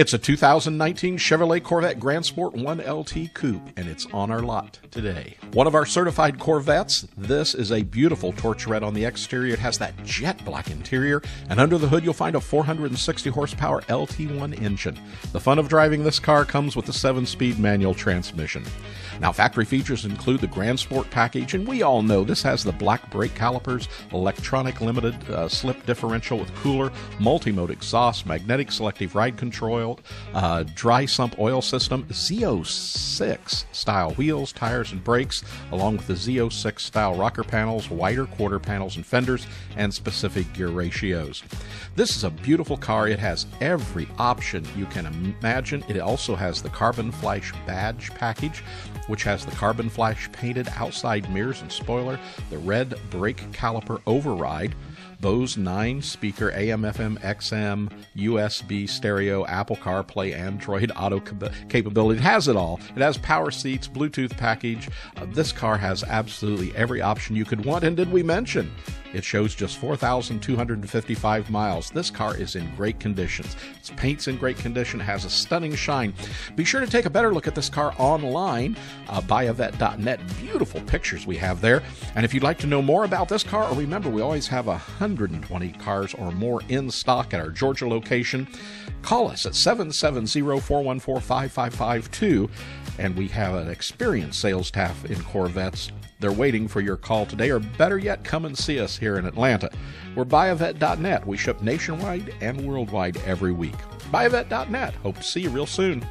It's a 2019 Chevrolet Corvette Grand Sport 1LT Coupe, and it's on our lot today. One of our certified Corvettes, this is a beautiful torch red on the exterior. It has that jet black interior, and under the hood you'll find a 460 horsepower LT1 engine. The fun of driving this car comes with the 7 speed manual transmission. Now, factory features include the Grand Sport package, and we all know this has the black brake calipers, electronic limited uh, slip differential with cooler, multi mode exhaust, magnetic selective ride control, uh, dry sump oil system, Z06 style wheels, tires, and brakes, along with the Z06 style rocker panels, wider quarter panels and fenders, and specific gear ratios. This is a beautiful car. It has every option you can imagine. It also has the Carbon Flash badge package, which has the Carbon Flash painted outside mirrors and spoiler, the red brake caliper override, Bose 9 speaker AM FM XM USB stereo Apple CarPlay Android Auto capability. It has it all. It has power seats, Bluetooth package. Uh, this car has absolutely every option you could want. And did we mention it shows just 4,255 miles. This car is in great conditions. Its paint's in great condition, has a stunning shine. Be sure to take a better look at this car online, uh. Beautiful pictures we have there. And if you'd like to know more about this car, or remember we always have 120 cars or more in stock at our Georgia location. Call us at 770 414 5552, and we have an experienced sales staff in Corvettes they're waiting for your call today, or better yet, come and see us here in Atlanta. We're buyavette.net. We ship nationwide and worldwide every week. Buyavette.net. Hope to see you real soon.